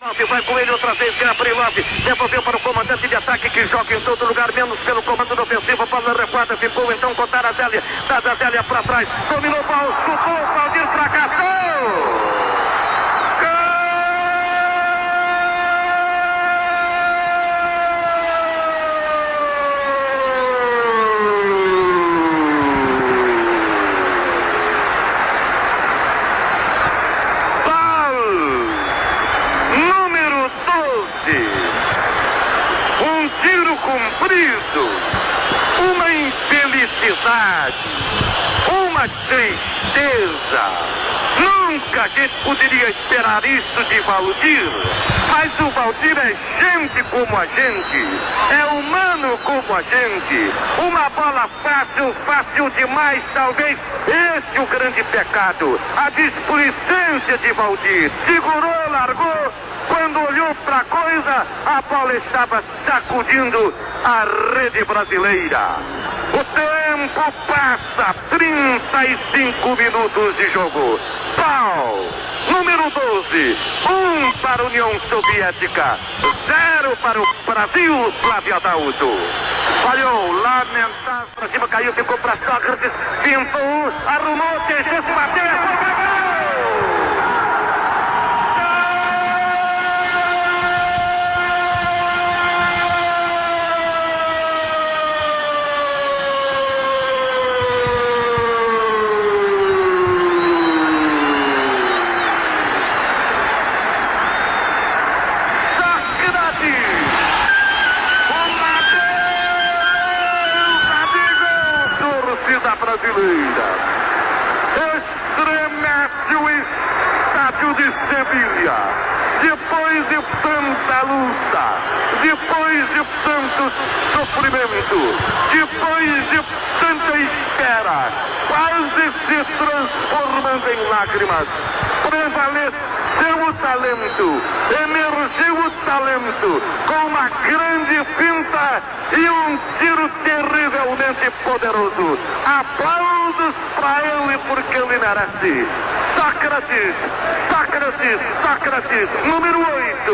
Vai com ele outra vez, Gabrielov. Devolveu para o comandante de ataque que joga em todo lugar, menos pelo comando da ofensiva. Bola recuada, ficou então com Tarazélia. Tarazélia para trás. Dominou o pau, chutou, o Valdir. Um cumprido, uma infelicidade, uma tristeza. Nunca a gente poderia esperar isso de Valdir, mas o Valdir é gente como a gente, é humano como a gente. Uma bola fácil, fácil demais, talvez esse o grande pecado. A displicência de Valdir. Segurou, largou, quando olhou para a coisa, a bola estava sacudindo a rede brasileira. O tempo passa, 35 minutos de jogo. Pau, número 12, 1 um para a União Soviética, 0 para o Brasil, Flávio Adalto. Falhou, lamentável, para cima caiu, ficou para Sócrates, pintou, arrumou, deixou se bater, brasileira. Estremece o estádio de Sevilha. Depois de tanta luta, depois de tanto sofrimento, depois de tanta espera, quase se transformando em lágrimas, prevaleceu o talento, emergiu o talento com uma grande e um tiro terrivelmente poderoso. Aplausos para ele porque ele merece. Sócrates, Sócrates, Sócrates, número 8.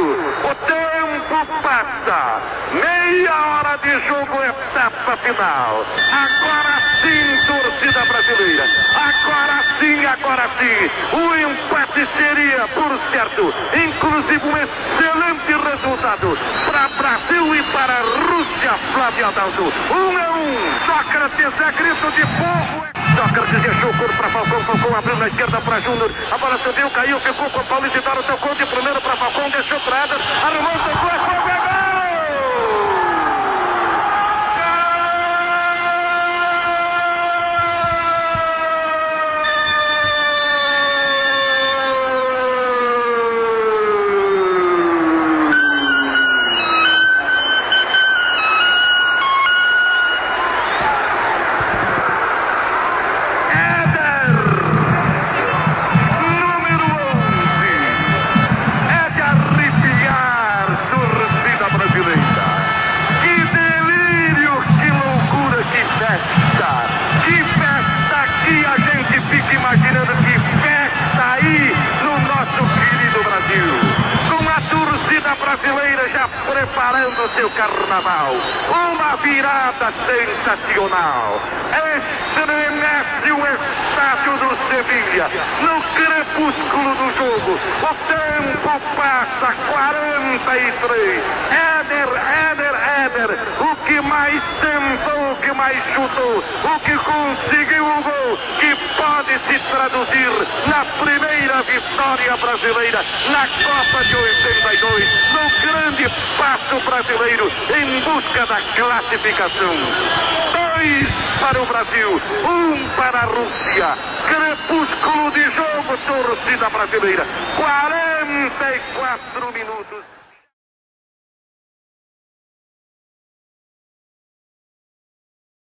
O tempo passa. Meia hora de jogo, etapa final. Agora sim, torcida brasileira. Agora sim, agora sim. O empate seria, por certo, inclusive um excelente resultado para Brasil e para Rússia, Flávio Adalto. Um a um. Sócrates é grito de fogo. Sócrates deixou o corpo para Falcão, Falcão abriu na esquerda para Júnior, a bola subiu, caiu, ficou com o Paulo e o seu conte, primeiro para Falcão, deixou para Eder, arrumou, brasileira já preparando seu carnaval. Uma virada sensacional. Estremece o estádio do Sevilha. No crepúsculo do jogo. O tempo passa 43. Que mais tentou, o que mais chutou, o que conseguiu o gol, que pode se traduzir na primeira vitória brasileira na Copa de 82, no grande passo brasileiro em busca da classificação. Dois para o Brasil, um para a Rússia. Crepúsculo de jogo, torcida brasileira. 44 minutos.